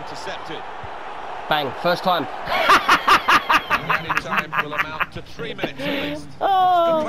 intercepted. Bang, first time. Time will amount to three minutes at least. Oh.